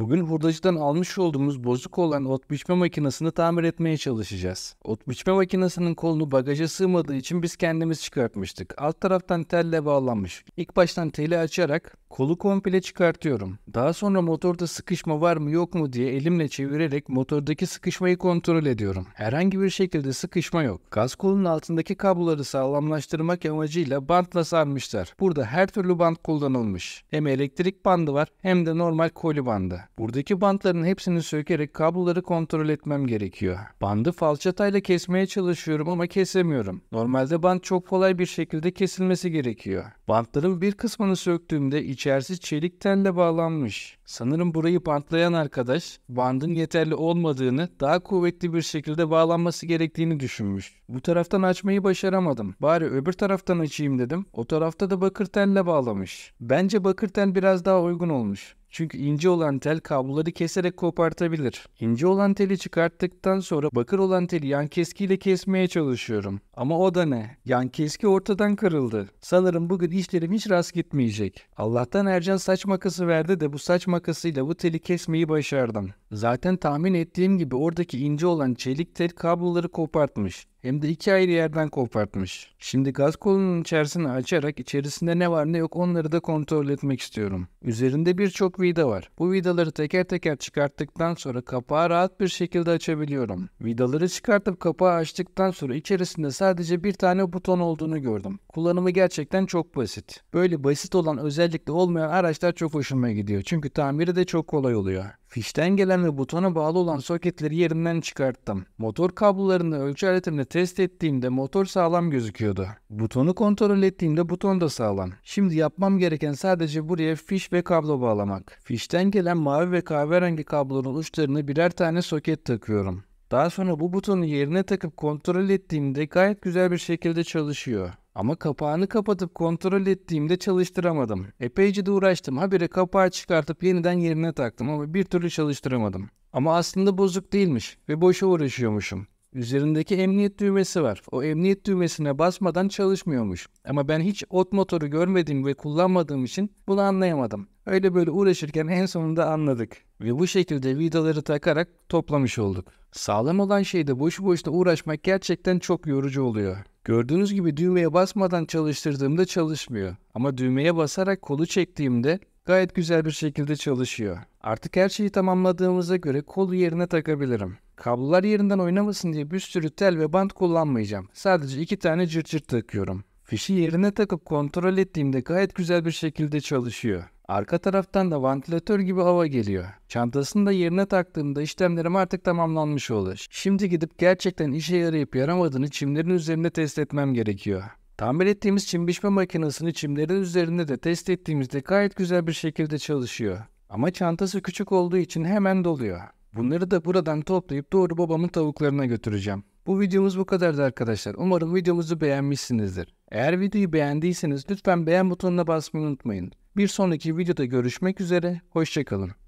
Bugün hurdacıdan almış olduğumuz bozuk olan ot biçme makinesini tamir etmeye çalışacağız. Ot biçme makinesinin kolunu bagaja sığmadığı için biz kendimiz çıkartmıştık. Alt taraftan telle bağlanmış. İlk baştan teli açarak kolu komple çıkartıyorum. Daha sonra motorda sıkışma var mı yok mu diye elimle çevirerek motordaki sıkışmayı kontrol ediyorum. Herhangi bir şekilde sıkışma yok. Gaz kolunun altındaki kabloları sağlamlaştırmak amacıyla bantla sarmışlar. Burada her türlü bant kullanılmış. Hem elektrik bandı var hem de normal koli bandı. Buradaki bantların hepsini sökerek kabloları kontrol etmem gerekiyor. Bandı falçatayla kesmeye çalışıyorum ama kesemiyorum. Normalde bant çok kolay bir şekilde kesilmesi gerekiyor. Bantların bir kısmını söktüğümde içerisi çelik telle bağlanmış. Sanırım burayı bantlayan arkadaş bandın yeterli olmadığını, daha kuvvetli bir şekilde bağlanması gerektiğini düşünmüş. Bu taraftan açmayı başaramadım. Bari öbür taraftan açayım dedim. O tarafta da bakır telle bağlamış. Bence bakır tel biraz daha uygun olmuş. Çünkü ince olan tel kabloları keserek kopartabilir. İnce olan teli çıkarttıktan sonra bakır olan teli yan keskiyle kesmeye çalışıyorum. Ama o da ne? Yan keski ortadan kırıldı. Sanırım bugün işlerim hiç rast gitmeyecek. Allah'tan Ercan saç makası verdi de bu saç makasıyla bu teli kesmeyi başardım. Zaten tahmin ettiğim gibi oradaki ince olan çelik tel kabloları kopartmış. Hem de iki ayrı yerden kopartmış. Şimdi gaz kolunun içerisini açarak içerisinde ne var ne yok onları da kontrol etmek istiyorum. Üzerinde birçok vida var. Bu vidaları teker teker çıkarttıktan sonra kapağı rahat bir şekilde açabiliyorum. Vidaları çıkartıp kapağı açtıktan sonra içerisinde sadece bir tane buton olduğunu gördüm. Kullanımı gerçekten çok basit. Böyle basit olan özellikle olmayan araçlar çok hoşuma gidiyor. Çünkü tamiri de çok kolay oluyor. Fişten gelen ve butona bağlı olan soketleri yerinden çıkarttım. Motor kablolarını ölçü aletimle test ettiğimde motor sağlam gözüküyordu. Butonu kontrol ettiğimde buton da sağlam. Şimdi yapmam gereken sadece buraya fiş ve kablo bağlamak. Fişten gelen mavi ve kahverengi kabloların uçlarına birer tane soket takıyorum. Daha sonra bu butonu yerine takıp kontrol ettiğimde gayet güzel bir şekilde çalışıyor. Ama kapağını kapatıp kontrol ettiğimde çalıştıramadım. Epeyce de uğraştım. Habire kapağı çıkartıp yeniden yerine taktım ama bir türlü çalıştıramadım. Ama aslında bozuk değilmiş ve boşa uğraşıyormuşum. Üzerindeki emniyet düğmesi var. O emniyet düğmesine basmadan çalışmıyormuş. Ama ben hiç ot motoru görmediğim ve kullanmadığım için bunu anlayamadım. Öyle böyle uğraşırken en sonunda anladık. Ve bu şekilde vidaları takarak toplamış olduk. Sağlam olan şeyde boşu boşuna uğraşmak gerçekten çok yorucu oluyor. Gördüğünüz gibi düğmeye basmadan çalıştırdığımda çalışmıyor. Ama düğmeye basarak kolu çektiğimde gayet güzel bir şekilde çalışıyor. Artık her şeyi tamamladığımıza göre kolu yerine takabilirim. Kablolar yerinden oynamasın diye bir sürü tel ve bant kullanmayacağım. Sadece iki tane cırt cırt takıyorum. Fişi yerine takıp kontrol ettiğimde gayet güzel bir şekilde çalışıyor. Arka taraftan da vantilatör gibi hava geliyor. Çantasını da yerine taktığımda işlemlerim artık tamamlanmış oldu. Şimdi gidip gerçekten işe yarayıp yaramadığını çimlerin üzerinde test etmem gerekiyor. Tamir ettiğimiz çim biçme makinesini çimlerin üzerinde de test ettiğimizde gayet güzel bir şekilde çalışıyor. Ama çantası küçük olduğu için hemen doluyor. Bunları da buradan toplayıp doğru babamın tavuklarına götüreceğim. Bu videomuz bu kadardı arkadaşlar. Umarım videomuzu beğenmişsinizdir. Eğer videoyu beğendiyseniz lütfen beğen butonuna basmayı unutmayın. Bir sonraki videoda görüşmek üzere, hoşçakalın.